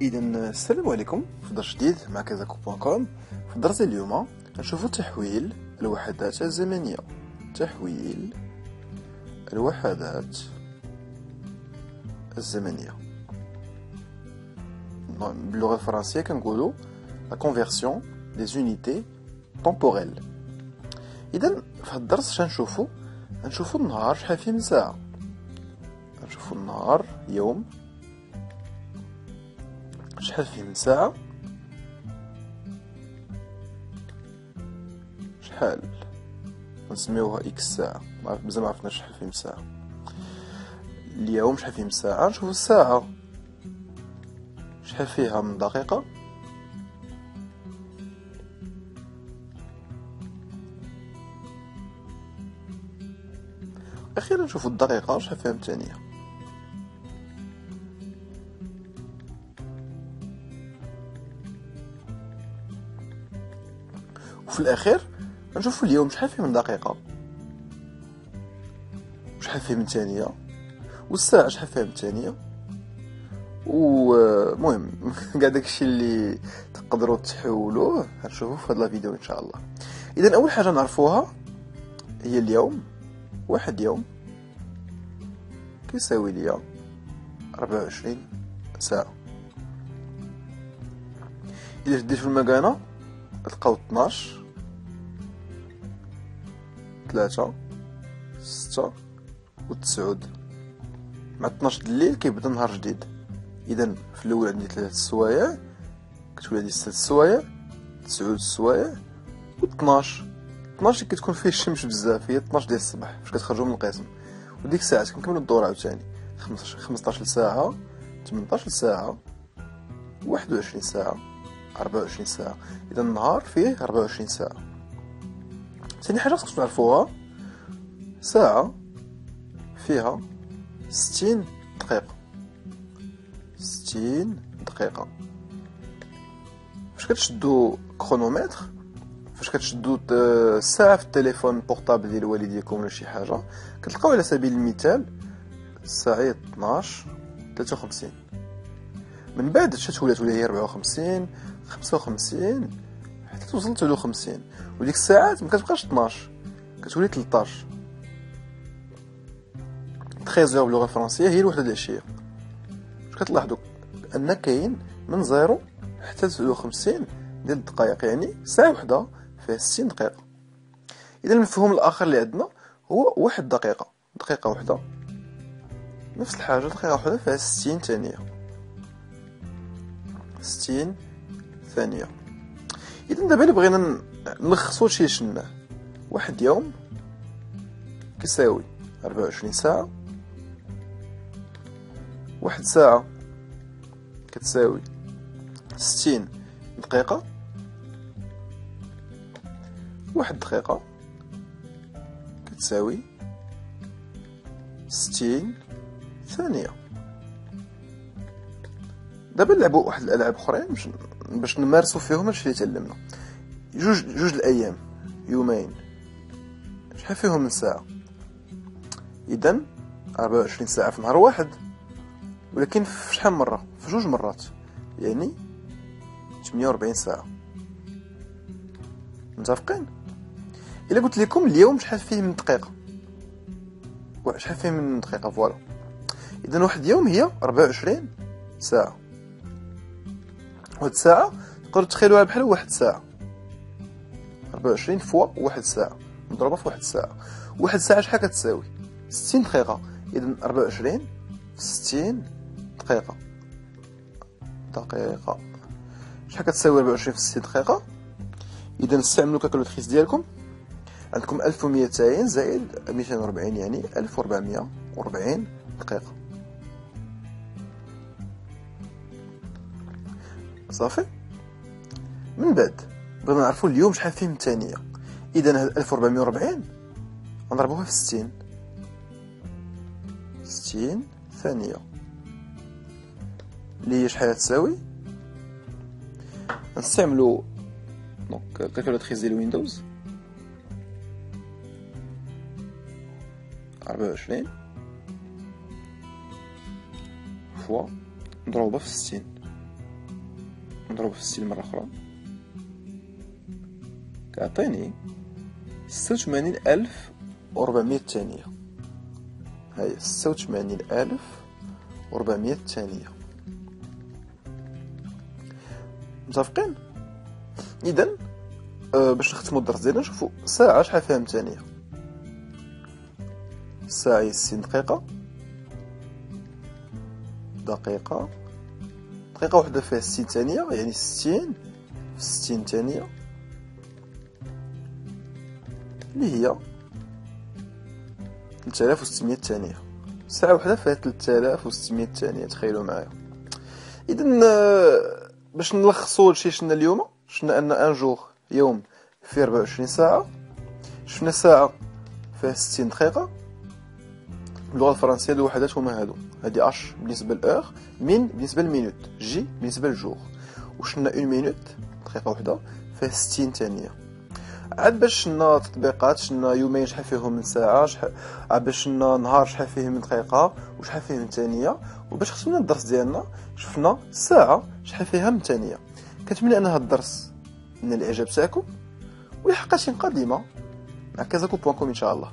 اذا السلام عليكم. في درس جديد مع Kezakoo point com. في الدرس اليوم غنشوفو تحويل الوحدات الزمنية. تحويل الوحدات الزمنية. باللغة الفرنسية كنقولوا la conversion des unités temporelles اذا في هذا الدرس شنشوفو؟ غنشوفو النهار شحال فيه من ساعه غنشوفو النهار يوم شحال فيه؟ من ساعة؟ شحال؟ نسميوها إكس ساعة. مازال ما عرفناش شحال فيه من ساعة. اليوم شحال فيه من ساعة؟ نشوفو الساعة. شحال فيها من دقيقة؟ أخيرا نشوفو الدقيقة. شحال فيها من ثانية؟ وفي الأخير نشوفوا اليوم شحال فيه من دقيقة. شحال فيه من ثانية. والساعة شحال فيها من ثانية. ومهم كاع داكشي اللي تقدروا تحولوه غنشوفوه في هاد الفيديو إن شاء الله. اذا أول حاجة نعرفوها هي اليوم واحد يوم كيساوي ليا 24 ساعة. الا شديت في المكانة تلقاو 12 3 6 و 9 مع 12 الليل كيبدا نهار جديد. إذا في الأول عندي 3 السوايع كتولي عندي 6 السوايع 9 السوايع و 12 12 كتكون فيه الشمس بزاف هي 12 ديال الصباح فاش كتخرجوا من القسم. وديك الساعات كنكملوا الدور عاوتاني. 15 ساعه 18 ساعه 21 ساعة 24 ساعة. إذا النهار فيه 24 ساعة. ثاني حاجة خصكم تعرفوها. ساعة فيها 60 دقيقة. 60 دقيقة. فاش كتشدو chronomètre؟ فاش كتشدو الساعة في التليفون portable ديال والديكم ولا شي حاجة كتلقاو على سبيل المثال الساعة 12 53 من بعد شات ولات ولا هي 54 55 حتى توصل 53 وديك الساعات ما كتبقاش 12 كتولي 13 13 باللغة الفرنسيه هي الوحدة العشية. كتلاحظوا أن كاين من زيرو حتى 59 ديال الدقائق يعني ساعة وحدة فيها 60 دقيقة. إذا المفهوم الآخر اللي عندنا هو واحد دقيقة دقيقة وحدة. نفس الحاجة دقيقة وحدة فيها 60 ثانية. 60 ثانية. إذا دابا إلا بغينا نلخصو شي شنا واحد يوم كيساوي أربعة وعشرين ساعة. واحد ساعة كتساوي ستين دقيقة. واحد دقيقة كتساوي ستين ثانية. دابا نلعبو واحد الألعاب أخرين باش باش نمارسو فيهم هادشي اللي تعلمنا جوج جوج الأيام يومين. شحال فيهم من ساعة؟ اذا 24 ساعة في نهار واحد. ولكن في شحال مرة؟ في جوج مرات. يعني 48 ساعة. متفقين؟ إلا قلت لكم اليوم شحال فيه من دقيقة. شحال فيه من دقيقة؟ فوالا. اذا واحد اليوم هي 24 ساعة. واحد الساعة تقدر تخيلوها بحال واحد الساعة ربعة وعشرين fois واحد الساعة مضروبة في واحد الساعة واحد الساعة شحال كتساوي؟ ستين دقيقة. إذا ربعة وعشرين في ستين دقيقة. دقيقة. شحال كتساوي ربعة وعشرين في ستين دقيقة؟ إذا نستعملو calculatrices ديالكم. عندكم ألف وميتين زائد ميتين وربعين يعني ألف وربعمية وربعين دقيقة. صافي؟ من بعد بغينا نعرفوا اليوم شحال فيه من ثانية إذا هاد 1440 غنضربوها في 60 60 ثانية. اللي هي شحال تساوي نستعملوا donc calculatrice ديال Windows 24 فوا نضربها في 60 نضربو في ستين مرة أخرى. كيعطيني ستة وثمانين ألف وربعمية ثانية هاهي ستة وثمانين ألف وربعمية ثانية متفقين؟ إذا أه باش نختمو الدرس ديالنا نشوفو ساعة شحال فيها ثانية الساعة هي ستين دقيقة. دقيقة. دقيقة وحدة فيها ستين ثانية يعني ستين في ستين ثانية اللي هي تلتالاف وستمية ثانية ساعة وحدة فيها تلتالاف وستمية ثانية تخيلوا معايا آه، باش نلخصو هادشي شفنا اليوم شفنا أن un jour يوم فيه ربعة وعشرين ساعة شفنا ساعة فيها ستين دقيقة باللغة الفرنسيه الوحدات هما هادو هادي h بالنسبة ل l'heure min بالنسبة لل minute j بالنسبة لل jour. وشنا une minute؟ دقيقة وحدة فيها 60 ثانية. عاد باش شنا تطبيقات شنا يومين شحال فيهم من ساعة شحال باش شنا نهار شحال فيه من دقيقة وشحال فيه من ثانية. وباش ختمنا الدرس ديالنا شفنا ساعة شحال فيها من ثانية. كنتمنى أن هذا الدرس من الإعجاب تاعكم حلقه قادمه كازاكو بوانكم إن شاء الله.